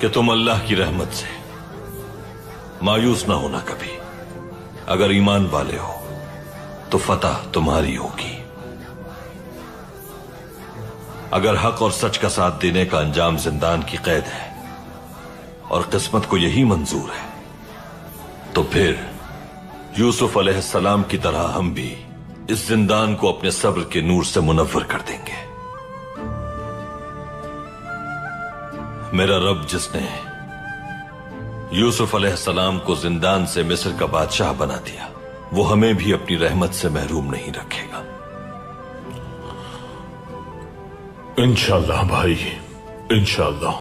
कि तुम अल्लाह की रहमत से मायूस ना होना कभी। अगर ईमान वाले हो तो फतह तुम्हारी होगी। अगर हक और सच का साथ देने का अंजाम जिंदान की कैद है, और किस्मत को यही मंजूर है तो फिर यूसुफ अलैहिस्सलाम की तरह हम भी इस जिंदान को अपने सब्र के नूर से मुनव्वर कर देंगे। मेरा रब जिसने यूसुफ अलैहिस्सलाम को जिंदान से मिस्र का बादशाह बना दिया, वो हमें भी अपनी रहमत से महरूम नहीं रखेगा। इंशाल्लाह भाई, इंशाल्लाह।